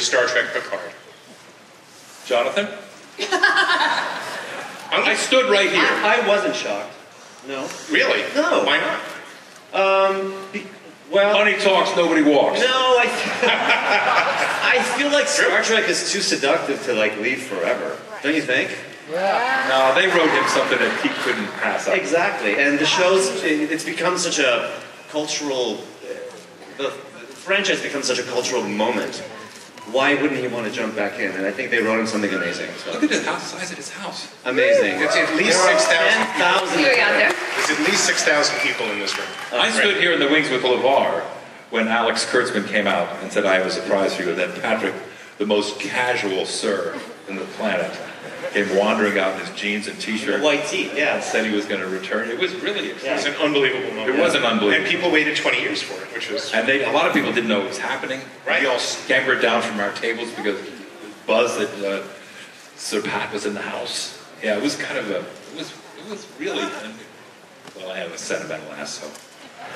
for Star Trek Picard? Jonathan? I'm stood right here. I wasn't shocked. No. really? No. Why not? Be- well, Money talks, nobody walks. no, I, I feel like Star Trek is too seductive to like leave forever. Don't you think? Yeah. No, they wrote him something that he couldn't pass up. Exactly, and the show's it- it's become such a cultural. uh, The, the franchise becomes such a cultural moment. Why wouldn't he want to jump back in? And I think they wrote him something amazing. Look at the house, size of his house. amazing. It's at least 6,000 Ten thousand. You? There's at least 6,000 people in this room. I stood here in the wings with LeVar when Alex Kurtzman came out and said, I have a surprise for you. And then Patrick, the most casual sir in the planet, came wandering out in his jeans and t-shirt white tee, and yeah. said he was going to return. It was really It was an unbelievable moment. It was an unbelievable. And people waited 20 years for it, which was And they, a lot of people didn't know what was happening. Right. We all scampered down from our tables because buzz that uh, Sir Pat was in the house. Yeah, it was kind of a, it was, it was really, well, I have a sentimental ass, so.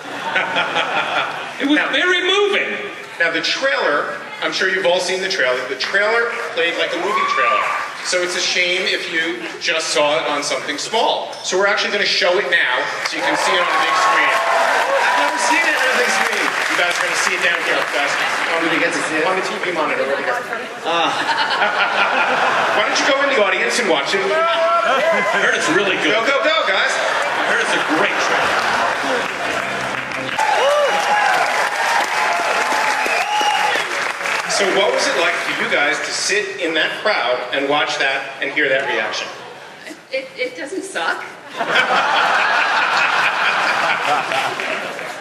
it was very moving. Now the trailer, I'm sure you've all seen the trailer. The trailer played like a movie trailer. So it's a shame if you just saw it on something small. So we're actually going to show it now so you can see it on the big screen. I've never seen it on a big screen. You guys are going to see it down here. Guys. On Do we get to see it? On the TV monitor over here. Ah. Why don't you go in the audience and watch it? I heard it's really good. Go, go, go, guys. I heard it's a great trailer. So what was it like for you guys to sit in that crowd and watch that and hear that reaction? It, it doesn't suck.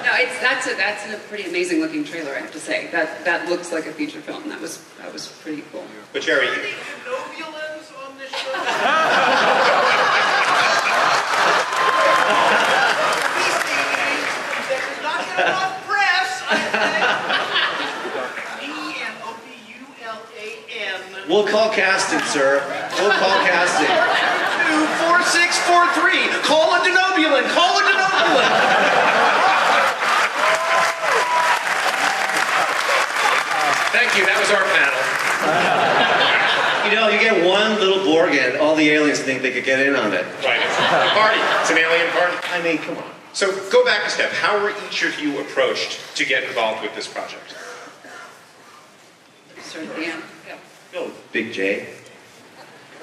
no, it's that's a that's a pretty amazing looking trailer, I have to say. That that looks like a feature film. That was that was pretty cool. But Jeri, Nobulins on this show. There's not enough press, I think. We'll call casting, sir. We'll call casting. Two, four, six, four, three. Call a Denobulan. Call a Denobulan. thank you. That was our panel. You know, you get one little Borg in, all the aliens think they could get in on it. Right, it's a party. It's an alien party. I mean, come on. So go back a step. How were each of you approached to get involved with this project? Start at the end. Yeah. Go, Big J.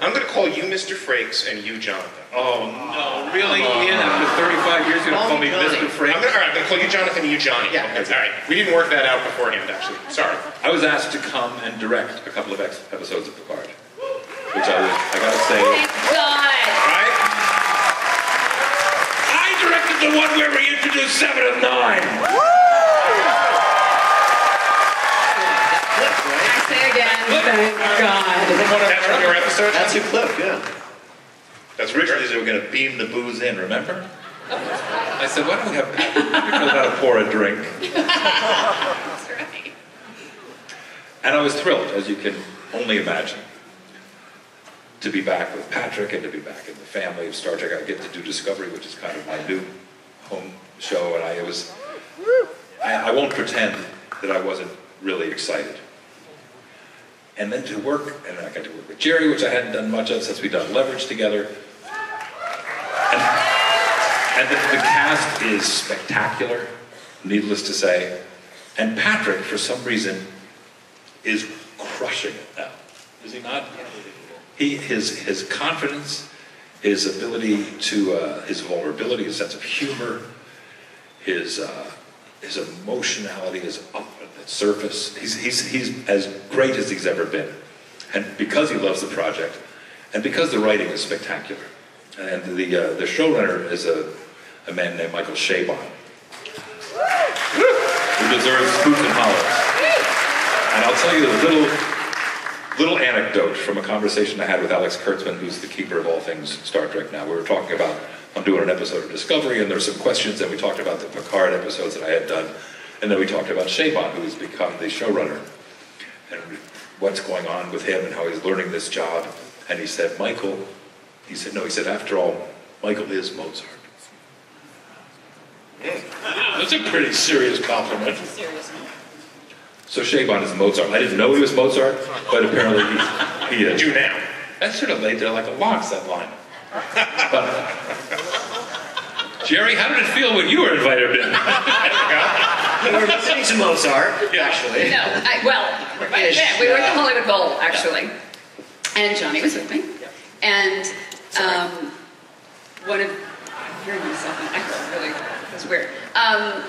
I'm going to call you Mr. Frakes and you Jonathan. Oh, no, really? Ian, after 35 years, you're going to call me Johnny. Mr. I'm gonna, all right, I'm going to call you Jonathan and you Johnny. Yeah. Okay, all right. We didn't work that out beforehand, actually. Sorry. I was asked to come and direct a couple of ex- episodes of Picard, which I, was, I gotta say, Thank God. Right? I directed the one where we introduced Seven of Nine. I say again, thank God. That's from your episode? That's your clip, yeah. That's Originally, they were going to beam the booze in, remember? I said, why don't we have Patrick Patrick knows how to pour a drink? That's right. And I was thrilled, as you can only imagine, to be back with Patrick and to be back in the family of Star Trek. I get to do Discovery, which is kind of my new home show, and I it was. I, I won't pretend that I wasn't really excited. And then to work, and I got to work with Jeri, which I hadn't done much of since we'd done Leverage together. And, and the, the cast is spectacular, needless to say. And Patrick, for some reason, is crushing it now. Is he not? He, his, his confidence, his ability to, uh, his vulnerability, his sense of humor, his, uh, his emotionality is up surface. He's, he's, he's as great as he's ever been. And because he loves the project, and because the writing is spectacular. And the, uh, the showrunner is a, a man named Michael Chabon, who deserves boots and hollows. And I'll tell you a little, Little anecdote from a conversation I had with Alex Kurtzman, who's the keeper of all things Star Trek now. We were talking about, I'm doing an episode of Discovery, and there's some questions, and we talked about the Picard episodes that I had done, and then we talked about Chabon, who's become the showrunner, and what's going on with him and how he's learning this job. And he said, Michael, he said, no, he said, after all, Michael is Mozart. Hmm. That's a pretty serious compliment. So Chabon is Mozart. I didn't know he was Mozart, but apparently he, he is. Do now. That's sort of laid there like a lox, that line. But, Jeri, how did it feel when you were invited in? We were listening to Mozart, actually. No, I, well, Ish, yeah, we were at the Hollywood Bowl actually, and Johnny was with me, and um, one of I'm hearing myself in echo really that's weird. Um,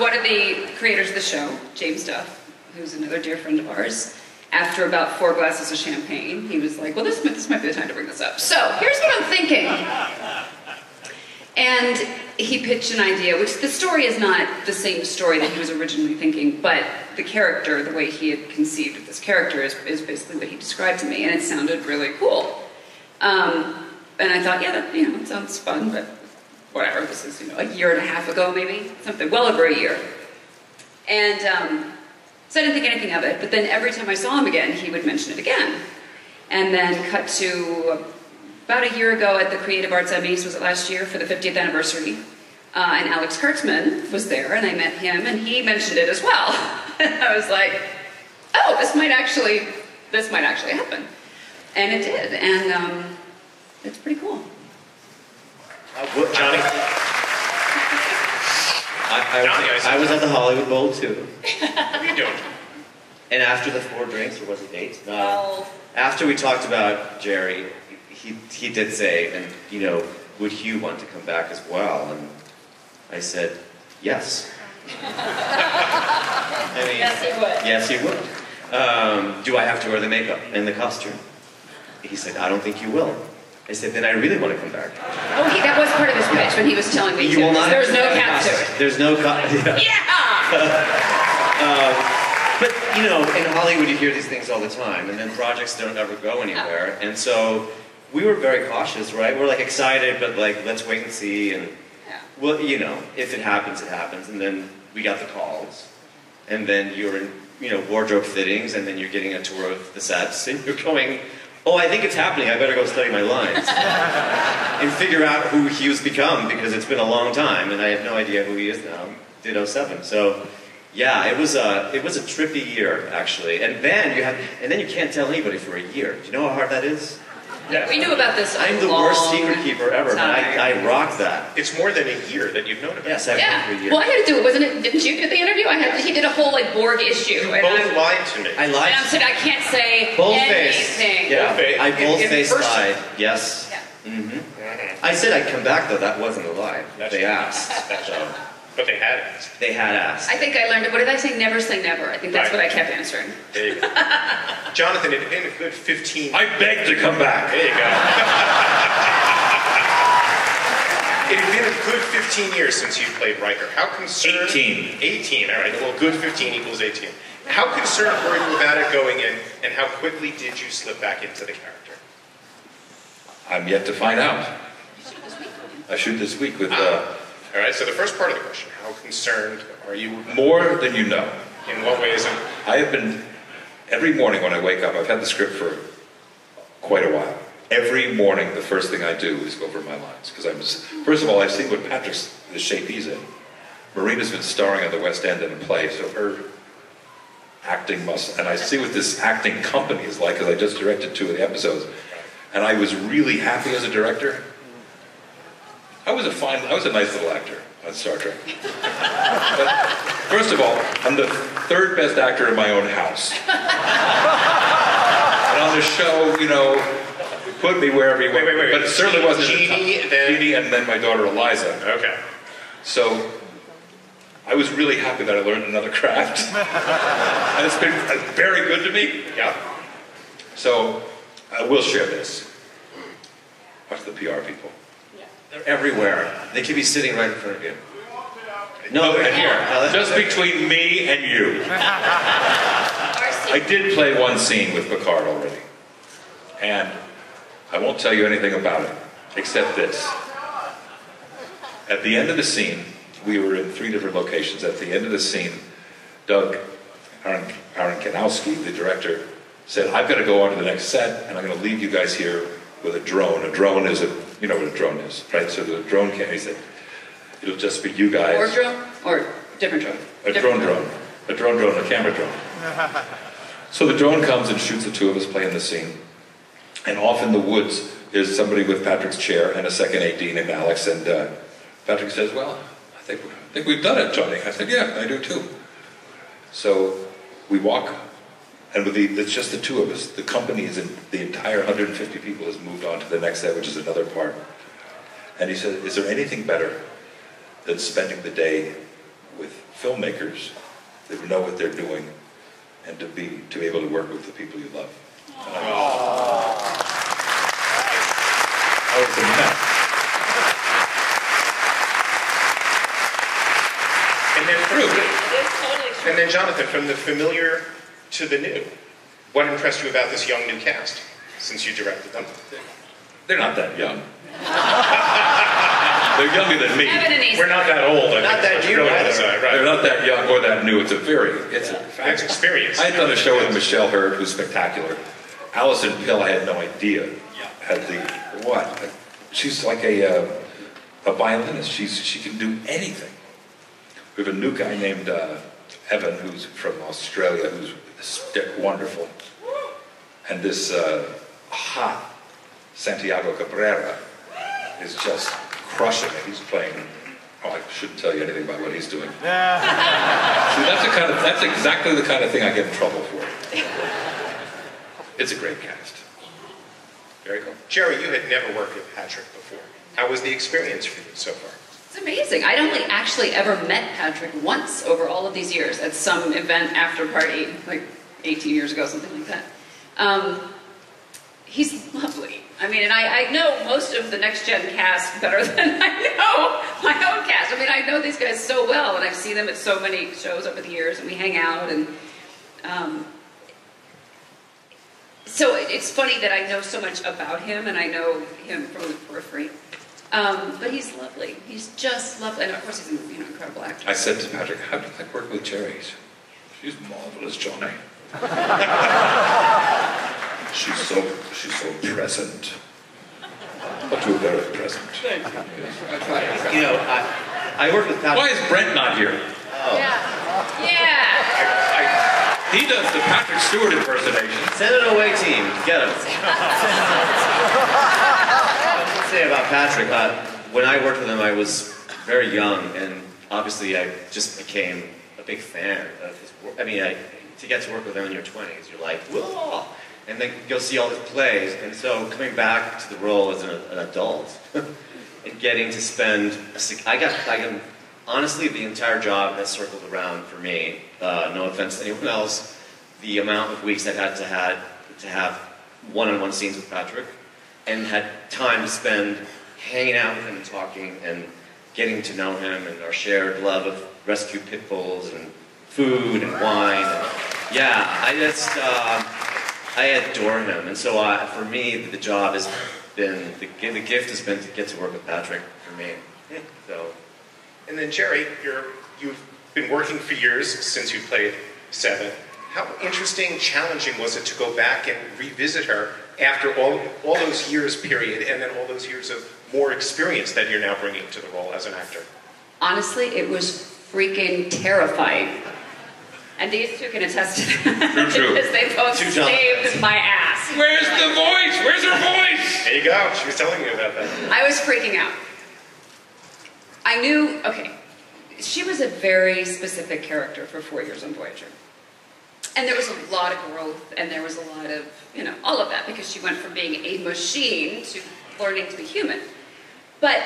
one of the creators of the show, James Duff, who's another dear friend of ours. After about four glasses of champagne, he was like, "Well, this this might be the time to bring this up." So here's what I'm thinking. And he pitched an idea, which the story is not the same story that he was originally thinking, but the character, the way he had conceived of this character, is, is basically what he described to me, and it sounded really cool. Um, and I thought, yeah, that you know, it sounds fun, but whatever. This is you know a year and a half ago, maybe something, well over a year. And um, so I didn't think anything of it. But then every time I saw him again, he would mention it again. And then cut to about a year ago at the Creative Arts Emmys, was it last year, for the 50th anniversary. Uh, and Alex Kurtzman was there, and I met him, and he mentioned it as well. and I was like, oh, this might actually, this might actually happen. And it did, and um, it's pretty cool. Uh, what- Johnny? I, I, Johnny, I was. I was at the Hollywood Bowl too. What are you doing? And after the four drinks, or was it eight? Uh, Well- after we talked about Jeri, he, he did say, and you know, would Hugh want to come back as well? And I said, yes. I mean, Yes, he would. Yes, he would. Um, do I have to wear the makeup and the costume? He said, I don't think you will. I said, then I really want to come back. Oh, he, that was part of his pitch when he was telling me You to. will not. There's no cap to it. There's no cap. Yeah. Yeah! But you know, in Hollywood, you hear these things all the time, and then projects don't ever go anywhere. And so we were very cautious, right? We're like excited, but like let's wait and see. And Yeah. well, you know, if it happens, it happens. And then we got the calls, and then you're in, you know, wardrobe fittings, and then you're getting a tour of the sets, and you're going. Oh, I think it's happening. I better go study my lines and figure out who Hugh's become because it's been a long time, and I have no idea who he is now. Did 07. So, yeah, it was a it was a trippy year actually. And then you have, and then you can't tell anybody for a year. Do you know how hard that is? We knew about this. a I'm the worst secret keeper ever, but I. I rock that. It's more than a year that you've known about. Yes, I've Yeah. been for a year. Well, I had to do it, wasn't it? Didn't you do the interview? I had. He did a whole like Borg issue, You and both I'm, lied to me. I and lied. I'm saying I can't say Boldface. anything. Yeah, Boldface. I In- in boldface lied. Yes. Yeah. hmm I said I'd come back though. That wasn't a lie. That's they true. asked. That's So true. But they had it. they had asked. I think I learned it. What did I say? Never say never. I think that's Right. what I kept answering. There you go. Jonathan, it had been a good 15 I beg to come back. There you go. it had been a good 15 years since you played Riker. How concerned? 18. 18, all right. Well, good 15 equals 18. How concerned were you about it going in, and how quickly did you slip back into the character? I'm yet to find out. I shoot this week with uh, All right, so the first part of the question, how concerned are you? more than you know. In what ways? I have been, every morning when I wake up, I've had the script for quite a while. Every morning, the first thing I do is go over my lines. Because I'm, first of all, I've seen what Patrick's, the shape he's in. Marina's been starring at the West End in a play, so her acting must, and I see what this acting company is like, because I just directed two of the episodes. And I was really happy as a director. I was a fine, I was a nice little actor on Star Trek. But first of all, I'm the third best actor in my own house. and on the show, you know, put me wherever you Wait, want. wait, wait, But it certainly wasn't Genie, then- Genie and then my daughter Eliza. okay. So I was really happy that I learned another craft. and it's been uh, very good to me. Yeah. So I will share this. Watch the PR people. They're everywhere. They could be sitting right in front of you. No, they're and here. Now, that's- Just between me and you. I did play one scene with Picard already. And I won't tell you anything about it, except this. At the end of the scene, we were in three different locations. At the end of the scene, Doug Aaron, Aarniokoski, the director, said, I've got to go on to the next set, and I'm going to leave you guys here with a drone. A drone is a, you know what a drone is, right? So the drone came, he said, it'll just be you guys. Or drone? Or different drone? A Different drone drone. A drone drone, a camera drone. so the drone comes and shoots the two of us playing the scene. And off in the woods is somebody with Patrick's chair and a second AD named Alex. And uh, Patrick says, Well, I think, I think we've done it, Johnny. I said, Yeah, I do too. So we walk, and with the, it's just the two of us. The company is in, the entire 150 people has moved on to the next set, which is another part. And he said, Is there anything better than spending the day with filmmakers that know what they're doing and to be to be able to work with the people you love. And I, I was a. And then through, and then Jonathan, from the familiar to the new, what impressed you about this young new cast since you directed them? They're not that young. they're younger than me. Evan and Ethan. We're not that old. I Not think, that let's new either. this, uh, They're not that young or that new. It's a very it's a That's experience. I had done a show with Michelle Hurd, who's spectacular. Alison Pill, I had no idea. Yeah. Had the what? She's like a uh, a violinist. She's she can do anything. We have a new guy named uh, Evan, who's from Australia, who's st- wonderful, and this uh, hot Santiago Cabrera is just crushing it. He's playing. Oh, I shouldn't tell you anything about what he's doing. See, that's the kind of that's exactly the kind of thing I get in trouble for. It's a great cast. Very cool. Jeri, you had never worked with Patrick before. How was the experience for you so far? It's amazing. I'd only actually ever met Patrick once over all of these years at some event after party, like 18 years ago, something like that. Um, he's lovely. I mean, and I, I know most of the Next Gen cast better than I know my own cast. I mean, I know these guys so well, and I've seen them at so many shows over the years, and we hang out, and um, so it- it's funny that I know so much about him, and I know him from the periphery. Um, but he's lovely. He's just lovely, and of course he's an you know, incredible actor. I said to Patrick, "How do you like working with Jeri?" She's marvelous, Johnny. she's so she's so present. But you're very present. Thank you You know, I, I worked with Patrick. Why is Brent not here? Yeah. Yeah. He does the Patrick Stewart impersonation. Send it away, team. Get him. Say about Patrick, uh, when I worked with him, I was very young, and obviously I just became a big fan of his work. I mean, I, to get to work with him in your 20s, you're like, whoa! And then go see all his plays. And so coming back to the role as an, an adult, and getting to spend, a I got, I got, honestly, the entire job has circled around for me. Uh, no offense to anyone else, the amount of weeks I had to had to have one-on-one scenes with Patrick, and had time to spend hanging out with him and talking and getting to know him and our shared love of rescue pit bulls and food and wine. And, yeah, I just uh, I adore him, and so uh, for me, the job has been the, the gift has been to get to work with Patrick for me. So And then Jeri, you're, you've been working for years since you played Seven. How interesting, challenging was it to go back and revisit her after all, all those years period and then all those years of more experience that you're now bringing to the role as an actor? Honestly, it was freaking terrifying. And these two can attest to that. True, true. because they both Two John- saved my ass. Where's the voice? Where's her voice? There you go. She was telling me about that. I was freaking out. I knew, okay, she was a very specific character for four years on Voyager. And there was a lot of growth, and there was a lot of, you know, all of that, because she went from being a machine to learning to be human. But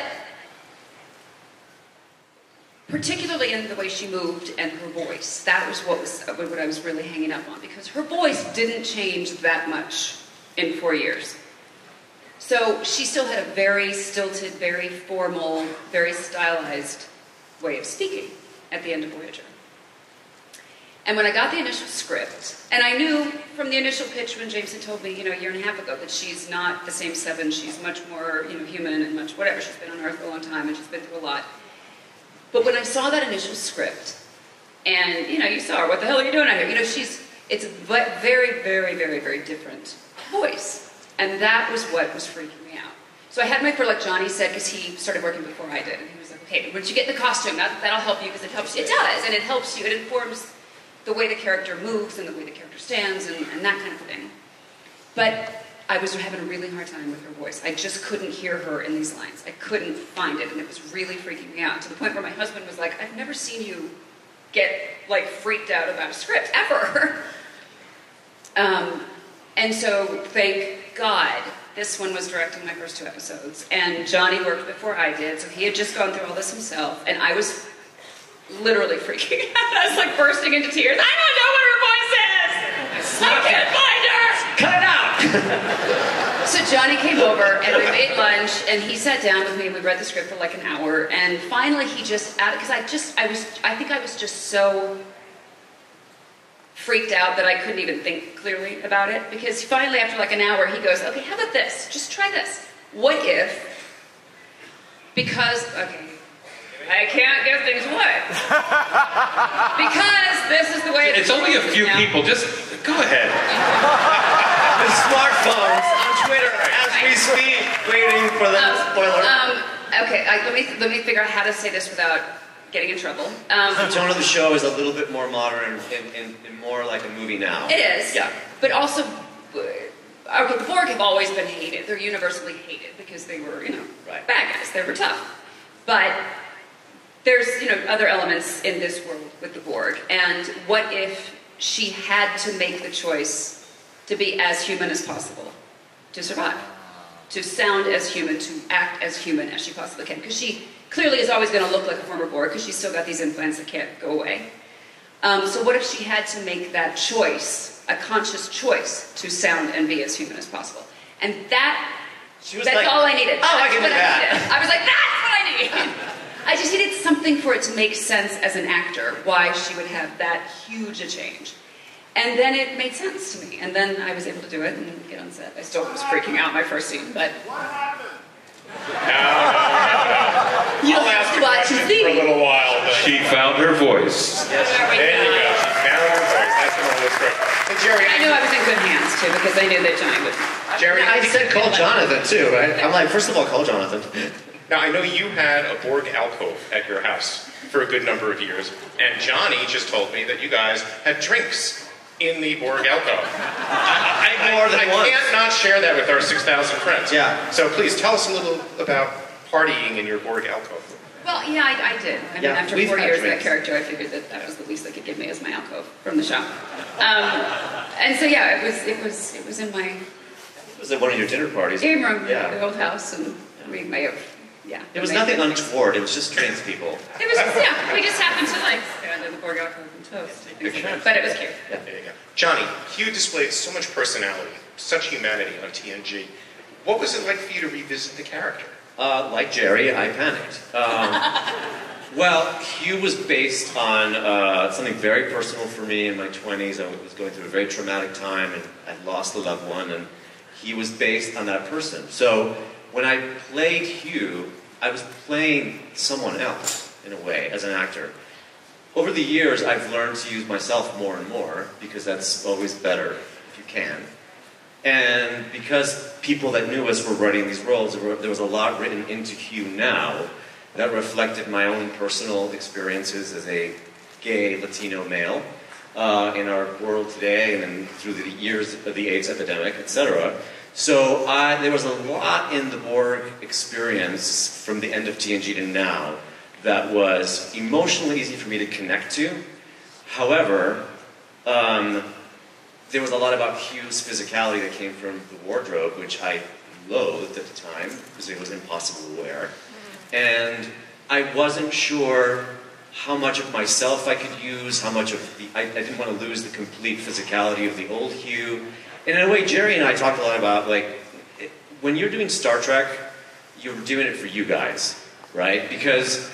particularly in the way she moved and her voice, that was what was what I was really hanging up on, because her voice didn't change that much in four years. So she still had a very stilted, very formal, very stylized way of speaking at the end of Voyager. And when I got the initial script, and I knew from the initial pitch when James had told me, you know, a year and a half ago, that she's not the same Seven. She's much more, you know, human and much whatever. She's been on Earth a long time and she's been through a lot. But when I saw that initial script, and you know, you saw her. What the hell are you doing out here? You know, she's it's a very, very, very, very different voice, and that was what was freaking me out. So I had my for like Johnny said because he started working before I did, and he was like, "Okay, once you get the costume, that, that'll help you because it helps. You. It does, and it helps you. It informs the way the character moves and the way the character stands and, and that kind of thing." But I was having a really hard time with her voice. I just couldn't hear her in these lines. I couldn't find it, and it was really freaking me out to the point where my husband was like, "I've never seen you get like freaked out about a script ever." um, and so, thank God, this one was directing my first two episodes, and Johnny worked before I did, so he had just gone through all this himself, and I was literally freaking out. I was like bursting into tears. I don't know what her voice is. I can't find her. Cut it out! So Johnny came over and we made lunch and he sat down with me and we read the script for like an hour and finally he just because I just I was I think I was just so freaked out that I couldn't even think clearly about it because finally after like an hour he goes okay how about this just try this what if because okay I can't give things what? because this is the way It's it's only a few now. people. Just go ahead. The smartphones on Twitter as we speak, waiting for the Um, spoiler. Um, okay, I, let me let me figure out how to say this without getting in trouble. Um, the tone of the show is a little bit more modern and, and, and more like a movie now. it is, Yeah. but also, uh, okay, the Borg have always been hated. They're universally hated because they were, you know, Right. bad guys. They were tough, but there's you know other elements in this world with the Borg. And what if she had to make the choice to be as human as possible to survive? to sound as human, to act as human as she possibly can. Because she clearly is always going to look like a former Borg because she's still got these implants that can't go away. Um, so what if she had to make that choice, a conscious choice, to sound and be as human as possible? And that, She was that's like, all I needed. "Oh, I can do that." needed. I was like, that's what I need. I just needed something for it to make sense as an actor, why she would have that huge a change. And then it made sense to me. And then I was able to do it and get on set. I still was freaking out my first scene, but What happened? you I'll have to watch question and for a little while, but She found her voice. There we there you go. go. She found her voice. That's the whole script. And Jeri, I knew I was in good hands too because I knew that Johnny would. Jeri, I said call Jonathan too, right? I'm like, first of all, call Jonathan. Now, I know you had a Borg alcove at your house for a good number of years, and Johnny just told me that you guys had drinks in the Borg alcove. I, I, More than I once. can't not share that with our 6,000 friends. Yeah. So please tell us a little about partying in your Borg alcove. Well, yeah, I, I did. I mean, Yeah, after four years of that character, I figured that that was the least they could give me as my alcove from the show. Um, and so yeah, it was it was it was in my It was at one of your dinner parties. game room, Yeah. the old house, and we may have yeah. It was nothing been- untoward. It was just trans people. It was just, yeah, we just happened to like stand in the Borg alcove and toast. and like. But it was cute. There you go. Johnny, you displayed so much personality, such humanity on TNG. What was it like for you to revisit the character? Uh, like Jeri, I panicked. Um, well, Hugh was based on uh, something very personal for me in my 20s. I was going through a very traumatic time and I lost a loved one, and he was based on that person. So when I played Hugh, I was playing someone else in a way as an actor. Over the years, I've learned to use myself more and more because that's always better if you can. And because people that knew us were writing these roles, there, was a lot written into Hugh now that reflected my own personal experiences as a gay Latino male uh, in our world today and through the years of the AIDS epidemic, etc. So I, there was a lot in the Borg experience from the end of TNG to now that was emotionally easy for me to connect to. However, um, there was a lot about Hugh's physicality that came from the wardrobe, which I loathed at the time because it was impossible to wear. Mm-hmm. And I wasn't sure how much of myself I could use, how much of the. I, I didn't want to lose the complete physicality of the old Hugh. And in a way, Jeri and I talked a lot about like, it, when you're doing Star Trek, you're doing it for you guys, right? Because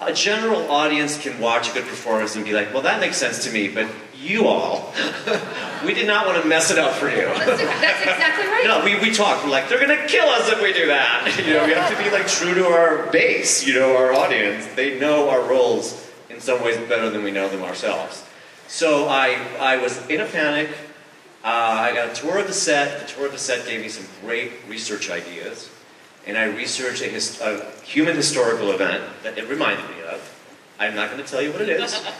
a general audience can watch a good performance and be like, well, that makes sense to me, but you all, we did not want to mess it up for you. That's, that's exactly right. No, we, we talked. We're like, they're gonna kill us if we do that. You know, we have to be like true to our base. You know, our audience. They know our roles in some ways better than we know them ourselves. So I I was in a panic. Uh, I got a tour of the set. The tour of the set gave me some great research ideas, and I researched a, his, a human historical event that it reminded me of. I'm not going to tell you what it is.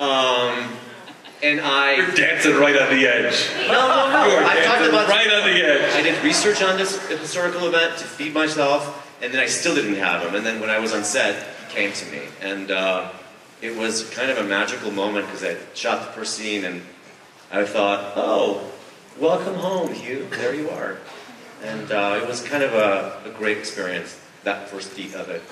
Um, and I You're dancing right on the edge. no no no. You are I talked about right on the edge. I did research on this historical event to feed myself, and then I still didn't have him. And then when I was on set, he came to me, and uh, it was kind of a magical moment because I shot the first scene, and I thought, "Oh, welcome home, Hugh. There you are." And uh, it was kind of a, a great experience that first beat of it,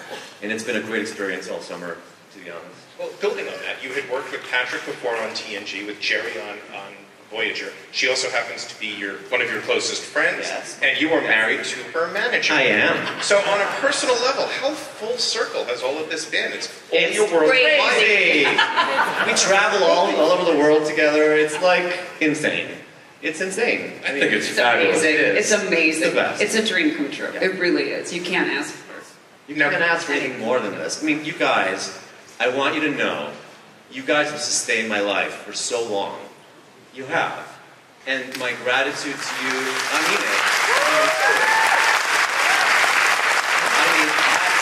and it's been a great experience all summer, to be honest. Well, building on that, you had worked with Patrick before on TNG, with Jeri on, on Voyager. She also happens to be your one of your closest friends, Yes. and you are married to her manager. I am. So, on a personal level, how full circle has all of this been? It's only It's your world. Crazy. we travel all, all over the world together. It's like insane. It's insane. I think it's It's fabulous. amazing. It is. It's amazing. It's the best. It's a dream come true. Yeah. It really is. You can't ask for it. You can ask for anything more than this. I mean, you guys, I want you to know, you guys have sustained my life for so long. You have. And my gratitude to you, I mean it.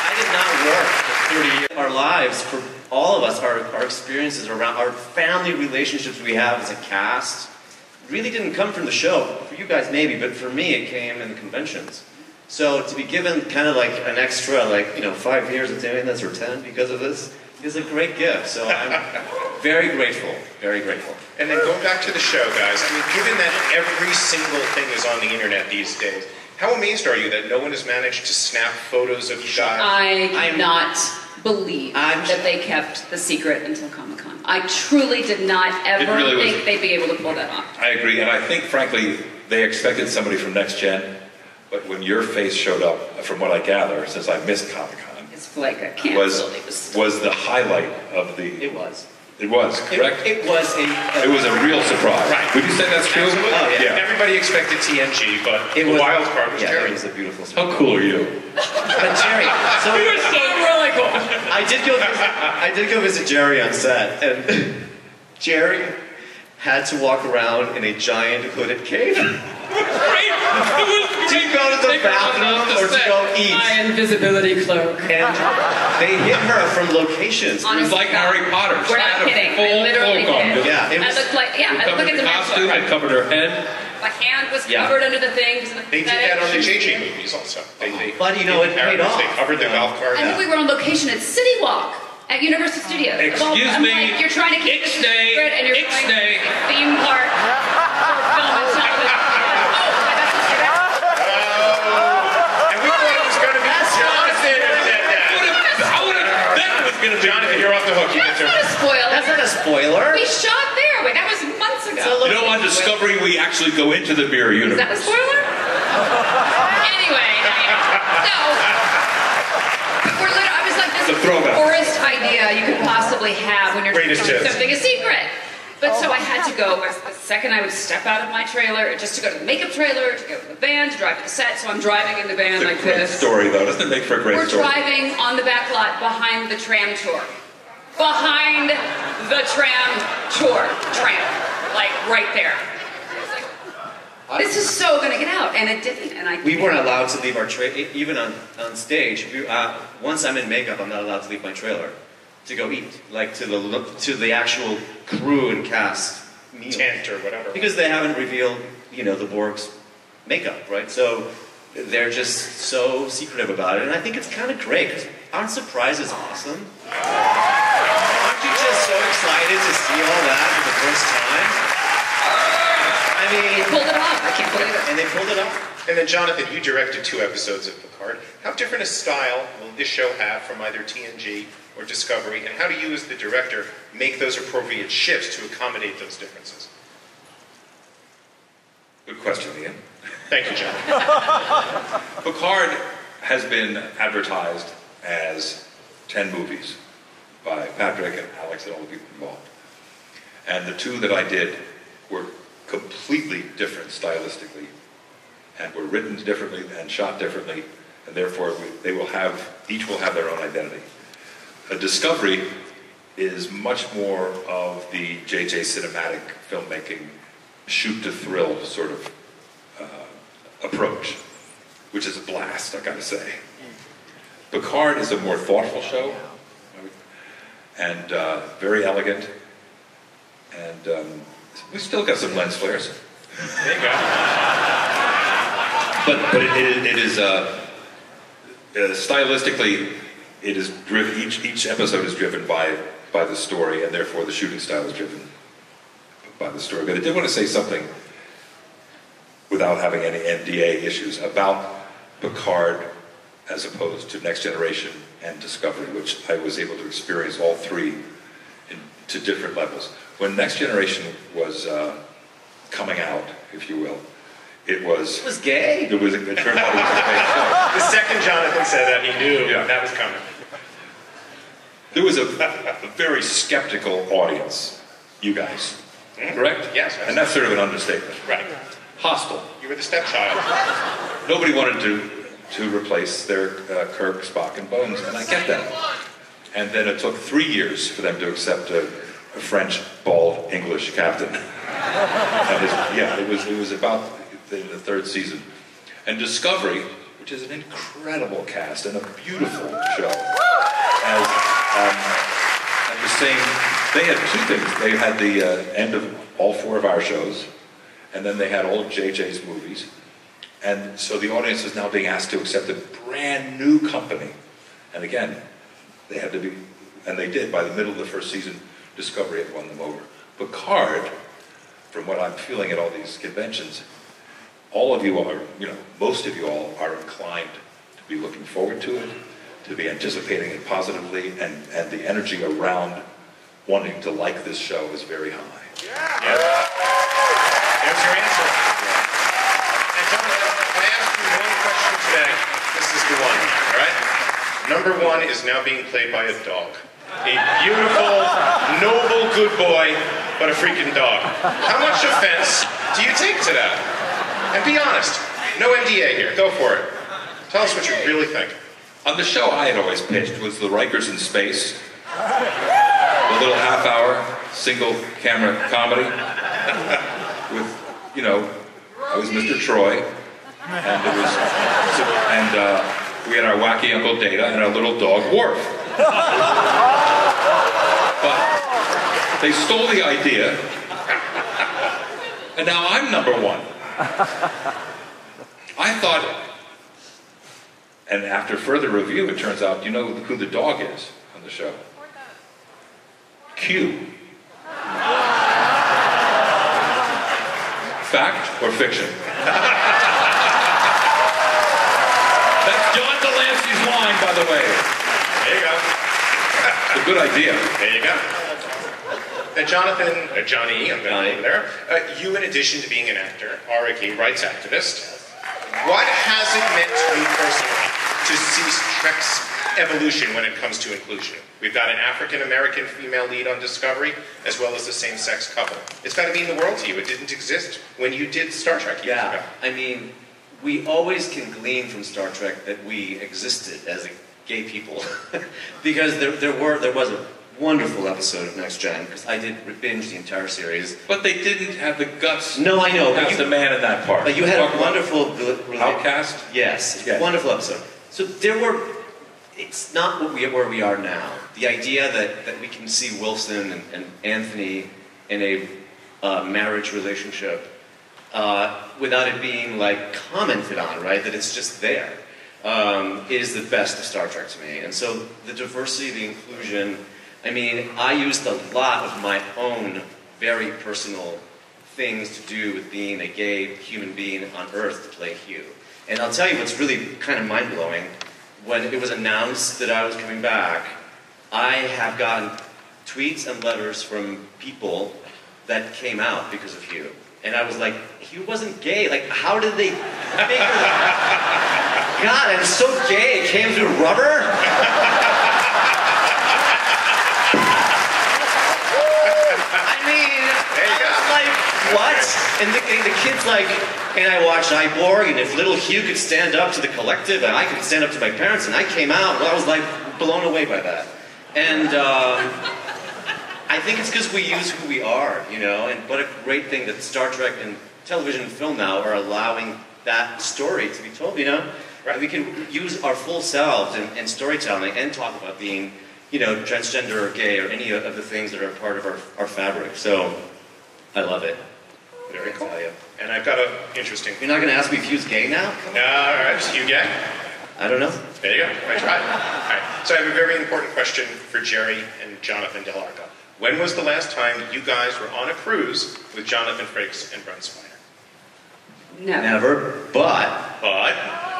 I did not work for 30 years. Our lives, for all of us, our, our experiences around, our family relationships we have as a cast, really didn't come from the show. For you guys, maybe, but for me, it came in the conventions. So to be given kind of like an extra, like, you know, five years of doing this or ten because of this is a great gift. So I'm very grateful, very grateful. And then going back to the show, guys, I mean, given that every single thing is on the internet these days, how amazed are you that no one has managed to snap photos of you guys? I I'm- cannot believe I'm- that they kept the secret until Comic Con. I truly did not ever really was- think they'd be able to pull that off. I agree, and I think, frankly, they expected somebody from Next Gen, but when your face showed up, from what I gather, since I missed Comic Con, It's like I can't was believe it. was the highlight of the. It was. It was It, correct. it was a. It was a real surprise. Right. Would you say that's true? Absolutely. Oh, yeah. Yeah. Everybody expected TNG, but It the was wild card was yeah, Jeri. it was a beautiful. How cool are you? But Jeri, so really cool. I did go. Visit, I did go visit Jeri on set, and Jeri had to walk around in a giant hooded cape to go to the bathroom or to go eat. My invisibility cloak. And they hit her from locations. On It was like spot. Harry Potter. We're not a kidding. I full literally cloak on. did. Yeah, it I was- looked like yeah. It I looked covered like the the costume, Maxwell. it covered her head. My hand was Yeah. covered under the thing. and the They did that on the JJ movies also. They, they, oh. But, you know, it in paid characters, off. They covered their Yeah. golf cart. I think we were on location at City Walk at Universal Studios. Excuse I'm me. Like, you're trying to keep this Ixnay. secret and you're Ixnay. trying to theme park. film and stuff. Oh, that's a secret. And we thought it was going to be Jonathan who said that. I would have. That was going to be. Jonathan, you're off the hook. That's not a spoiler. That's not a spoiler. we shot there. Wait, that was months ago. So You know, on Discovery, we actually go into the mirror Is universe. that a spoiler? anyway, so we're lit- I was like, this It's is the throwback. poorest idea you could possibly have when you're Greatest keeping hits. something a secret. But so I had to go. The second I would step out of my trailer, just to go to the makeup trailer, to go to the van, to drive to the set. So I'm driving in the van It's a like great this. story, though. Doesn't it make for a great We're story? driving on the back lot behind the tram tour. Behind the tram tour. Tram. Like right there. I like, This is so gonna get out, and it didn't. And I We weren't allowed to leave our trailer, even on, on stage. We, uh, once I'm in makeup, I'm not allowed to leave my trailer to go eat, like to the to the actual crew and cast meal. Tent or whatever. Because they haven't revealed, you know, the Borg's makeup, right? So they're just so secretive about it, and I think it's kind of great because aren't surprises awesome? Aren't you just so excited to see all that for the first time? I mean, pulled it off. I can't believe it. and they pulled it off. And then, Jonathan, you directed two episodes of Picard. How different a style will this show have from either TNG or Discovery? And how do you, as the director, make those appropriate shifts to accommodate those differences? Good question, Ian. Thank you, John. Picard has been advertised as 10 movies by Patrick and Alex and all the people involved. And the two that I did were completely different stylistically, and were written differently and shot differently, and therefore we, they will have each will have their own identity. A Discovery is much more of the JJ cinematic filmmaking shoot to thrill sort of uh, approach, which is a blast, I gotta say. Picard is a more thoughtful show, and uh, very elegant, and um, we still got some lens flares. There you go. But but it, it, it is uh, uh, stylistically, it is driven. Each each episode is driven by by the story, and therefore the shooting style is driven by the story. But I did want to say something without having any NDA issues about Picard as opposed to Next Generation and Discovery, which I was able to experience all three in, to different levels. When Next Generation was uh, coming out, if you will, it was It was gay. it was it turned out it was a great show. The second Jonathan said that, he knew Yeah. that was coming. There was a, a very skeptical audience, you guys, correct? Yes. And that's sort of an understatement. Right. Hostile. You were the stepchild. Nobody wanted to, to replace their uh, Kirk, Spock, and Bones, and I get that. And then it took three years for them to accept a, a French, bald English captain. And it's- yeah, it was, it was about the, the third season. And Discovery, which is an incredible cast and a beautiful show, um, the same. They had two things. They had the uh, end of all four of our shows, and then they had all JJ's movies. And so the audience is now being asked to accept a brand new company. And again, they had to be, and they did. By the middle of the first season, Discovery had won them over. Picard, from what I'm feeling at all these conventions, all of you are, you know, most of you all are inclined to be looking forward to it, to be anticipating it positively, and, and the energy around wanting to like this show is very high. Yeah. There's your answer. And I asked you one question today. This is the one, all right? Number one is now being played by a dog. A beautiful, noble, good boy, but a freaking dog. How much offense do you take to that? And be honest. No NDA here. Go for it. Tell us what you really think. On the show I had always pitched was the Rikers in Space, the little half hour single camera comedy with, you know, I was Mr. Troi, and it was, and uh, we had our wacky Uncle Data and our little dog Worf. But they stole the idea, and now I'm number one. I thought and after further review, it turns out you know who the dog is on the show. Q. Fact or fiction? That's John de Lancie's line, by the way. There you go. It's a good idea. There you go. Uh, Jonathan, uh, Johnny, I'm going over there. Uh, you, in addition to being an actor, are a gay rights activist. What has it meant to you personally to see Trek's evolution when it comes to inclusion? We've got an African American female lead on Discovery, as well as a same-sex couple. It's got to mean the world to you. It didn't exist when you did Star Trek years Yeah, ago. I mean, we always can glean from Star Trek that we existed as a gay people, because there, there were there was a wonderful episode of Next Gen because I did binge the entire series. But they didn't have the guts. No, I know, That's the man in that part. But you had Talk a wonderful Outcast. Yes, Yeah. wonderful episode. So there were. It's not what we, where we are now. The idea that, that we can see Wilson and, and Anthony in a uh, marriage relationship uh, without it being like commented on, right? That it's just there, um, is the best of Star Trek to me. And so the diversity, the inclusion. I mean, I used a lot of my own very personal things to do with being a gay human being on Earth to play Hugh. And I'll tell you what's really kind of mind blowing. When it was announced that I was coming back, I have gotten tweets and letters from people that came out because of Hugh. And I was like, Hugh wasn't gay. Like, how did they figure? God, I'm so gay. It came through rubber? I mean, and the, and the kids like, and I watched I, Borg, and if little Hugh could stand up to the collective, and I could stand up to my parents, and I came out, well, I was like blown away by that. And um, I think it's because we use who we are, you know, and what a great thing that Star Trek and television and film now are allowing that story to be told, you know? Right. We can use our full selves in, in storytelling and talk about being, you know, transgender or gay or any of the things that are part of our, our fabric. So, I love it. Very I cool. tell you. And I've got a interesting. You're not going to ask me if Hugh's gay now? Come on. All right, you get. I don't know. There you go. I tried. All right. So I have a very important question for Jeri and Jonathan Del Arco. When was the last time you guys were on a cruise with Jonathan Frakes and Brent Spiner? No. Never, but But,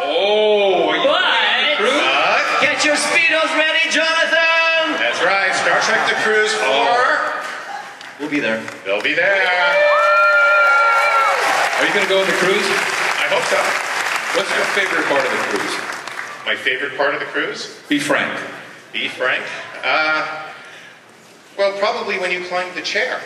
oh, you But but, get your speedos ready, Jonathan. that's right. Star Trek The Cruise for. We'll be there. They'll be there. Are you going to go on the cruise? I hope so. What's your favorite part of the cruise? My favorite part of the cruise? Be frank. Be frank. Uh, well, probably when you climbed the chair.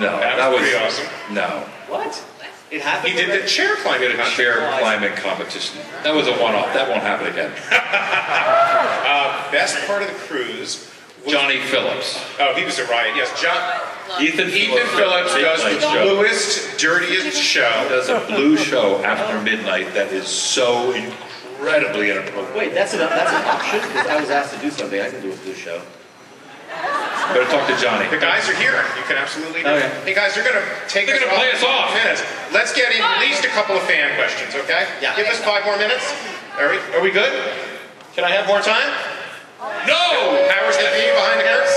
No, That was pretty awesome. No, What? It happened. He did the chair climbing we had a chair climbing competition. That was a one-off. That won't happen again. Best part of the cruise. was- Johnny Phillips. Oh, he was a riot. Yes, John. Ethan, Ethan Phillips does Night the show. bluest, dirtiest show. does a blue show after midnight that is so incredibly inappropriate. Wait, that's an that's an option. Because I was asked to do something. I can do a blue show. Better talk to Johnny. The guys are here. You can absolutely do Okay. it. Oh, hey guys, they're going to take They're us gonna play us off. Minutes. Let's get in at least a couple of fan questions, okay? Yeah. Give us five more minutes. Are we, are we good? Can I have more time? No! Powers that be behind the curtain?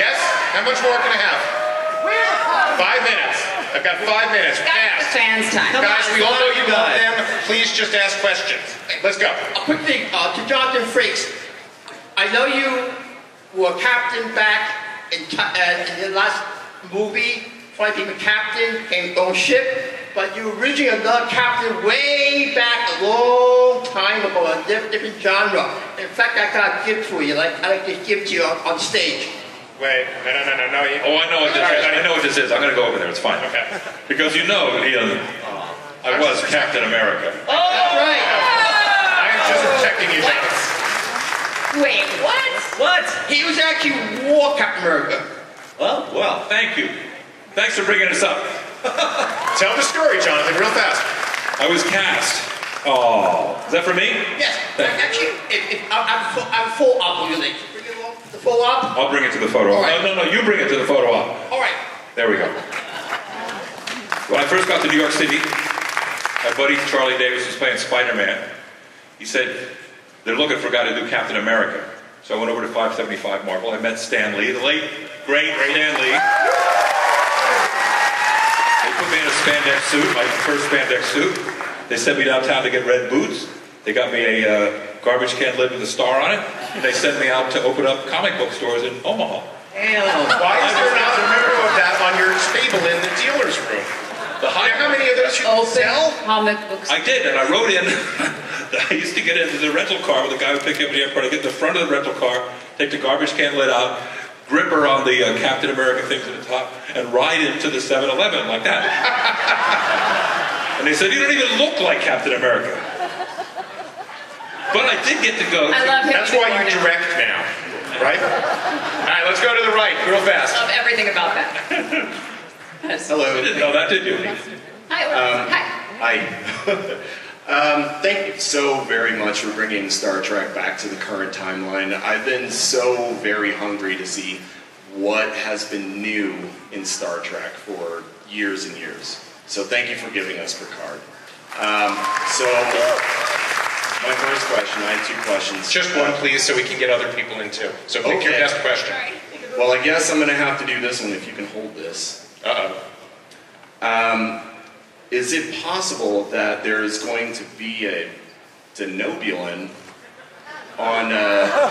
Yes? How much more can I have? Five minutes. I've got five minutes. Fast. Fans time. Guys, we all know you love them. Please just ask questions. Let's go. A quick thing uh, to Jonathan Frakes. I know you were captain back in, uh, in the last movie, trying to become a captain in your own ship, but you originally another captain way back a long time ago, a different genre. In fact, I got a gift for you. Like I like to give to you on, on stage. Wait, no, no, no, no, no. you- Oh, I know what this is. I know what this is. I'm going to go over there. It's fine. Okay. Because you know, Ian, I was Captain America. Oh! That's right. I am just protecting you, Jonathan. Wait, what? What? He was actually War Captain America. Well, Well, thank you. Thanks for bringing us up. Tell the story, Jonathan, real fast. I was cast. Oh, is that for me? Yes. Actually, if, if I, I'm full, I'm full up. The full up. I'll bring it to the photo op. right. No, no, no. You bring it to the photo op. All right. There we go. When I first got to New York City, my buddy Charlie Davis was playing Spider-Man. He said, they're looking for a guy to do Captain America. So I went over to 575 Marvel. I met Stan Lee, the late, great Stan Lee. They put me in a spandex suit, my first spandex suit. They sent me downtown to get red boots. They got me a uh, garbage can lid with a star on it. And they sent me out to open up comic book stores in Omaha. Why is there not a memo of that on your table in the dealer's room? The You know how many of those you sell? Comic books. I did, and I wrote in I used to get into the rental car with the guy who picked me up at the airport. I get in the front of the rental car, take the garbage can lid out, gripper on the uh, Captain America things at the top, and ride into the 7 Eleven like that. and they said, You don't even look like Captain America. But I did get to go. I love him. That's why you now. direct now, right? All right, let's go to the right, real fast. I love everything about that. Hello. didn't that, did you? Hi. Hi. Hi. um, thank you so very much for bringing Star Trek back to the current timeline. I've been so very hungry to see what has been new in Star Trek for years and years. So thank you for giving us Picard. Um, so my first question, I have two questions. Just one, please, so we can get other people in too. So pick your Okay. best question. Well, I guess I'm going to have to do this one if you can hold this. Uh-oh. Um, is it possible that there is going to be a Denobulan on, uh,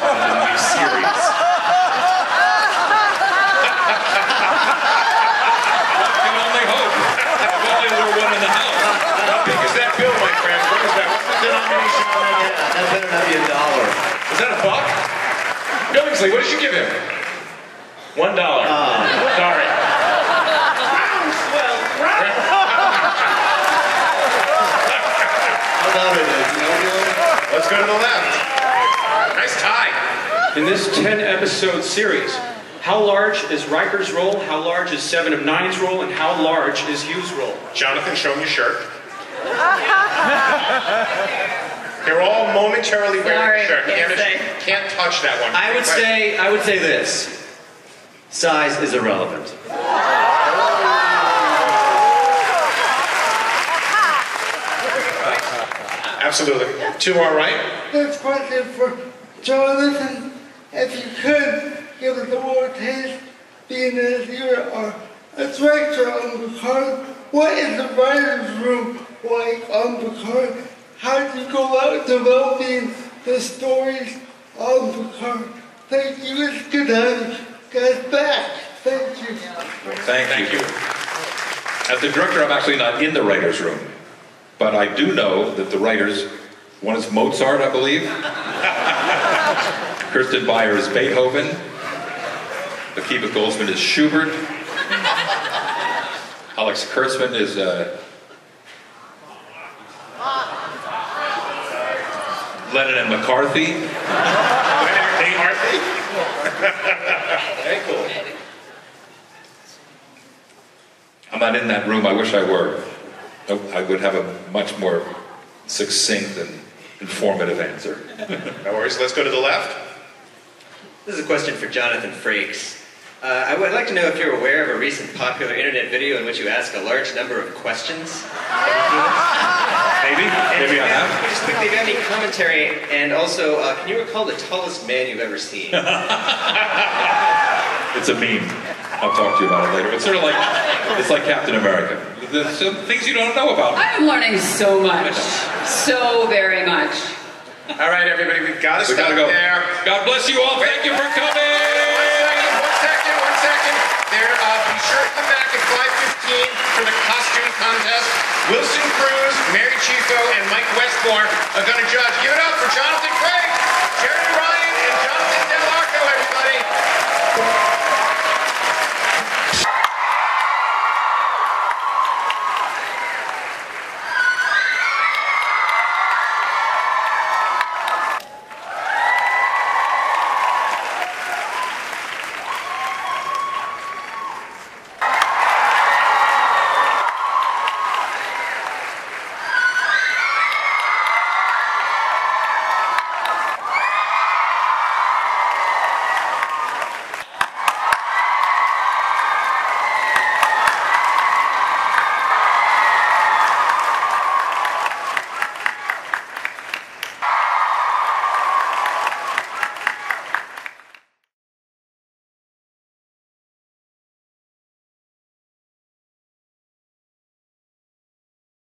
Seriously, what did you give him? One dollar. Uh. Sorry. Let's go to the left. Nice tie. In this 10 episode series, how large is Riker's role? How large is Seven of Nine's role? And how large is Hugh's role? Jonathan, show him your shirt. They're all momentarily wearing Sorry, the shirt. can't Can't, say. can't touch that one. I would say I would say this. Size is irrelevant. Absolutely. To our right. This question for Jonathan. If you could give us a more taste, being as you are a director on Picard, what is the writer's room like on Picard? How you go about developing the stories on Picard? Thank you. It's good to have you guys back. Thank you. Thank, you. As the director, I'm actually not in the writer's room, but I do know that the writers, one is Mozart, I believe. Kirsten Beyer is Beethoven. Akiva Goldsman is Schubert. Alex Kurtzman is uh, Lennon and McCartney. Leonard A. Harvey. Very cool. I'm not in that room. I wish I were. I would have a much more succinct and informative answer. No worries. Let's go to the left. This is a question for Jonathan Frakes. Uh, I would like to know if you're aware of a recent popular internet video in which you ask a large number of questions. Maybe, maybe I have. Just quickly, if you have any commentary, and also, uh, can you recall the tallest man you've ever seen? It's a meme. I'll talk to you about it later. It's sort of like it's like Captain America. There's some things you don't know about. I am learning so much. So very much. All right, everybody. We've got to We stop gotta go. there. God bless you all. Thank you for coming. There, uh, be sure to come back at 5.15 for the costume contest. Wilson Cruz, Mary Chieffo, and Mike Westmore are going to judge. Give it up for Jonathan Craig, Jeri Ryan, and Jonathan Del Arco, everybody.